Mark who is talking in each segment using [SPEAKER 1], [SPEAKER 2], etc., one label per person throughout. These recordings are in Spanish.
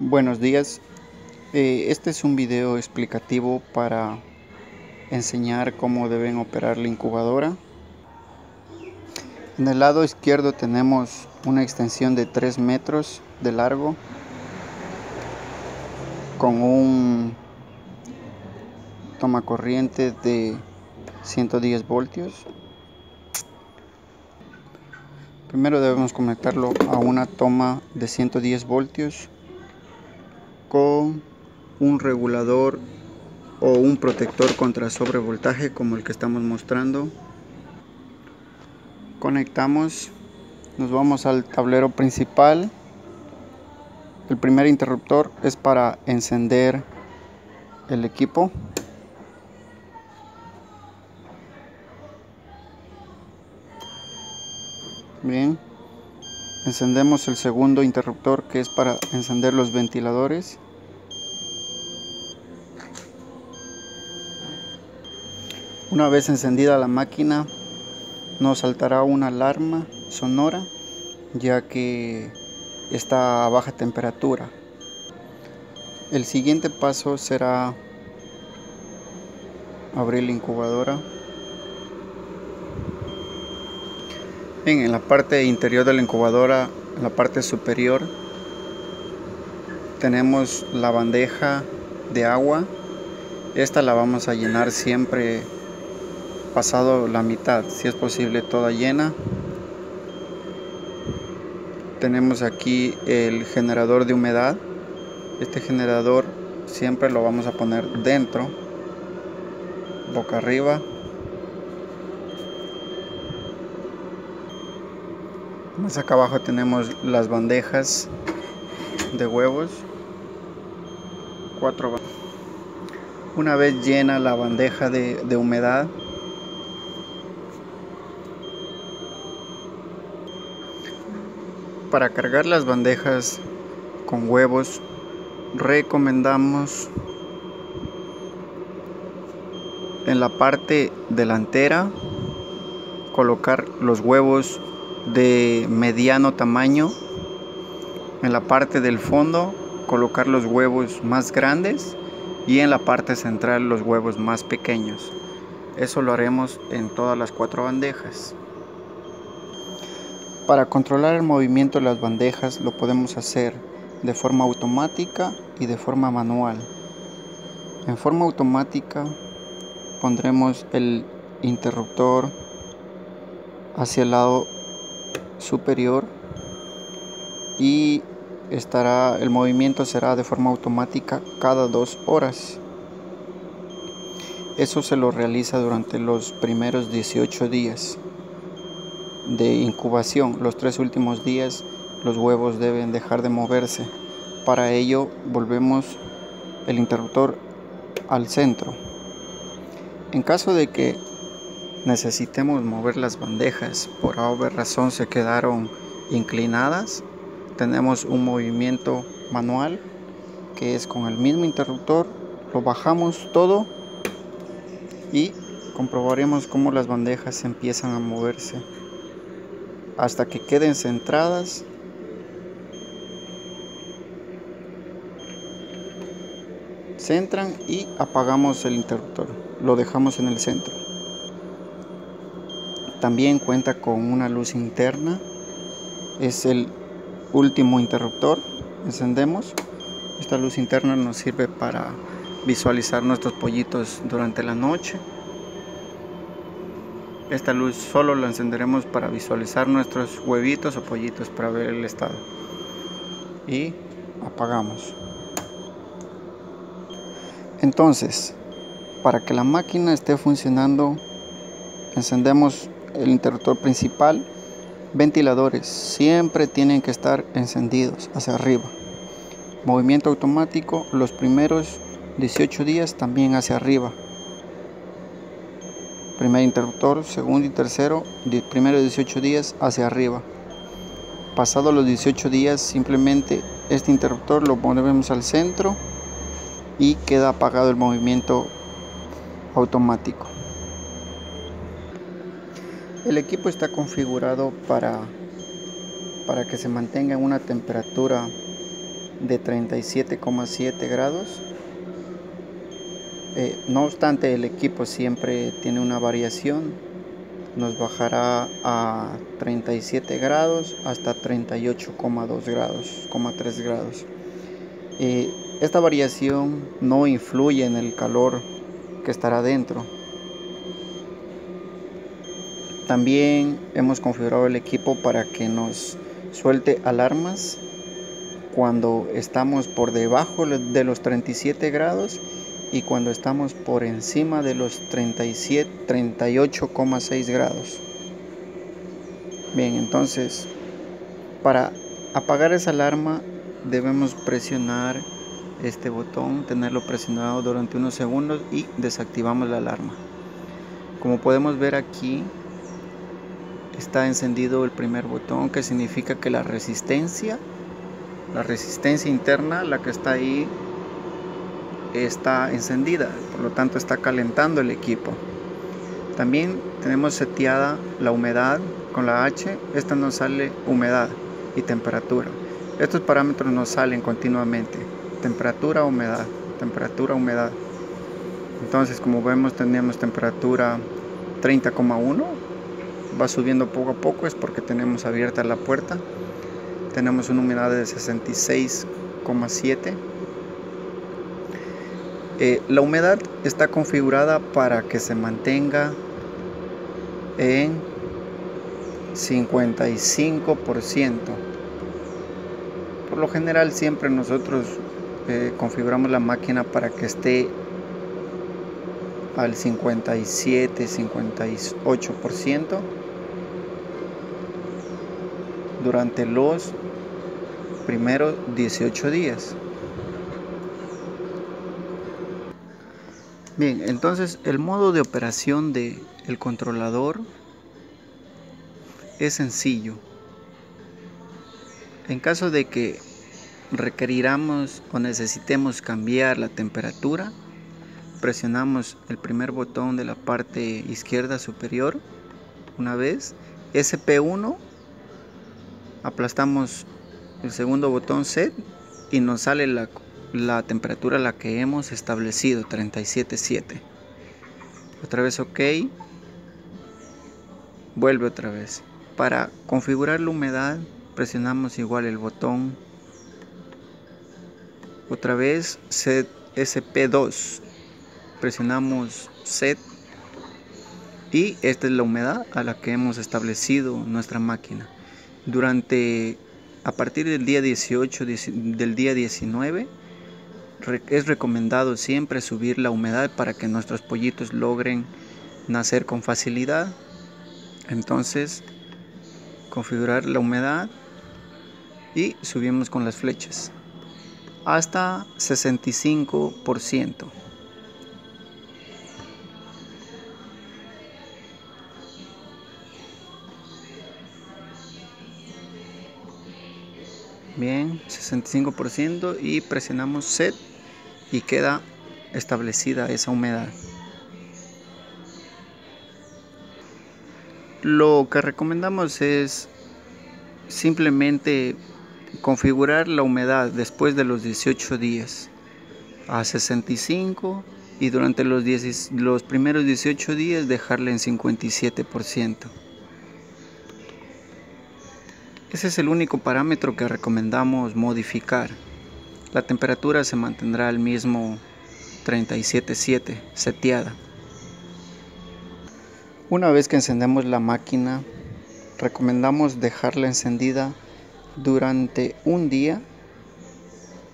[SPEAKER 1] Buenos días, eh, este es un video explicativo para enseñar cómo deben operar la incubadora. En el lado izquierdo tenemos una extensión de 3 metros de largo con un toma corriente de 110 voltios. Primero debemos conectarlo a una toma de 110 voltios con un regulador o un protector contra sobrevoltaje como el que estamos mostrando. Conectamos nos vamos al tablero principal. El primer interruptor es para encender el equipo. Bien encendemos el segundo interruptor que es para encender los ventiladores una vez encendida la máquina nos saltará una alarma sonora ya que está a baja temperatura el siguiente paso será abrir la incubadora en la parte interior de la incubadora, en la parte superior, tenemos la bandeja de agua. Esta la vamos a llenar siempre pasado la mitad, si es posible toda llena. Tenemos aquí el generador de humedad. Este generador siempre lo vamos a poner dentro, boca arriba. Más acá abajo tenemos las bandejas de huevos. Cuatro. Una vez llena la bandeja de, de humedad, para cargar las bandejas con huevos recomendamos en la parte delantera colocar los huevos de mediano tamaño. En la parte del fondo colocar los huevos más grandes y en la parte central los huevos más pequeños. Eso lo haremos en todas las cuatro bandejas. Para controlar el movimiento de las bandejas lo podemos hacer de forma automática y de forma manual. En forma automática pondremos el interruptor hacia el lado superior y estará el movimiento será de forma automática cada dos horas eso se lo realiza durante los primeros 18 días de incubación. Los tres últimos días los huevos deben dejar de moverse. Para ello volvemos el interruptor al centro. En caso de que necesitemos mover las bandejas por alguna razón se quedaron inclinadas tenemos un movimiento manual que es con el mismo interruptor lo bajamos todo y comprobaremos cómo las bandejas empiezan a moverse hasta que queden centradas centran y apagamos el interruptor lo dejamos en el centro también cuenta con una luz interna. Es el último interruptor. Encendemos. Esta luz interna nos sirve para visualizar nuestros pollitos durante la noche. Esta luz solo la encenderemos para visualizar nuestros huevitos o pollitos para ver el estado. Y apagamos. Entonces, para que la máquina esté funcionando, encendemos el interruptor principal, ventiladores siempre tienen que estar encendidos hacia arriba. Movimiento automático los primeros 18 días también hacia arriba. Primer interruptor, segundo y tercero, primeros 18 días hacia arriba. Pasado los 18 días, simplemente este interruptor lo ponemos al centro y queda apagado el movimiento automático. El equipo está configurado para, para que se mantenga en una temperatura de 37,7 grados. Eh, no obstante, el equipo siempre tiene una variación. Nos bajará a 37 grados hasta 38,2 grados, 3 grados. Eh, esta variación no influye en el calor que estará dentro. También hemos configurado el equipo para que nos suelte alarmas cuando estamos por debajo de los 37 grados y cuando estamos por encima de los 37 38,6 grados. Bien entonces para apagar esa alarma debemos presionar este botón tenerlo presionado durante unos segundos y desactivamos la alarma. Como podemos ver aquí está encendido el primer botón que significa que la resistencia la resistencia interna, la que está ahí, está encendida, por lo tanto está calentando el equipo. También tenemos seteada la humedad con la H, esta nos sale humedad y temperatura. Estos parámetros nos salen continuamente, temperatura, humedad, temperatura, humedad. Entonces, como vemos, tenemos temperatura 30,1, va subiendo poco a poco, es porque tenemos abierta la puerta tenemos una humedad de 66,7 eh, la humedad está configurada para que se mantenga en 55% por lo general siempre nosotros eh, configuramos la máquina para que esté al 57 58% durante los primeros 18 días. Bien, entonces el modo de operación del el controlador es sencillo. En caso de que requeriramos o necesitemos cambiar la temperatura, presionamos el primer botón de la parte izquierda superior una vez, SP1, aplastamos el segundo botón set y nos sale la, la temperatura a la que hemos establecido 37.7 otra vez ok. Vuelve otra vez. Para configurar la humedad presionamos igual el botón. Otra vez set sp2 presionamos set. Y esta es la humedad a la que hemos establecido nuestra máquina. Durante a partir del día 18, del día 19, es recomendado siempre subir la humedad para que nuestros pollitos logren nacer con facilidad. Entonces, configurar la humedad y subimos con las flechas hasta 65%. Bien, 65% y presionamos set y queda establecida esa humedad. Lo que recomendamos es simplemente configurar la humedad después de los 18 días a 65 y durante los, los primeros 18 días dejarla en 57%. Ese es el único parámetro que recomendamos modificar. La temperatura se mantendrá al mismo 37.7 seteada. Una vez que encendemos la máquina, recomendamos dejarla encendida durante un día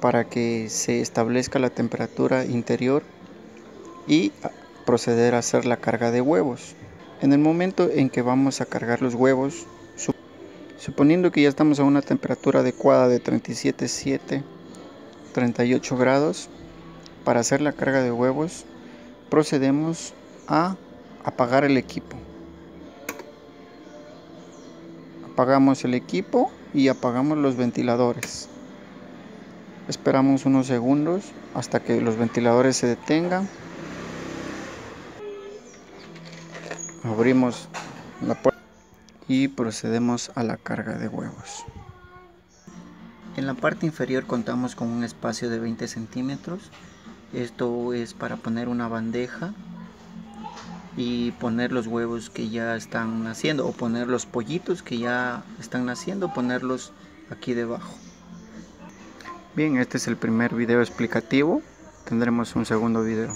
[SPEAKER 1] para que se establezca la temperatura interior y proceder a hacer la carga de huevos. En el momento en que vamos a cargar los huevos, Suponiendo que ya estamos a una temperatura adecuada de 37.7, 38 grados, para hacer la carga de huevos, procedemos a apagar el equipo. Apagamos el equipo y apagamos los ventiladores. Esperamos unos segundos hasta que los ventiladores se detengan. Abrimos la puerta y procedemos a la carga de huevos. En la parte inferior contamos con un espacio de 20 centímetros. Esto es para poner una bandeja y poner los huevos que ya están naciendo o poner los pollitos que ya están naciendo, ponerlos aquí debajo. Bien, este es el primer video explicativo. Tendremos un segundo video.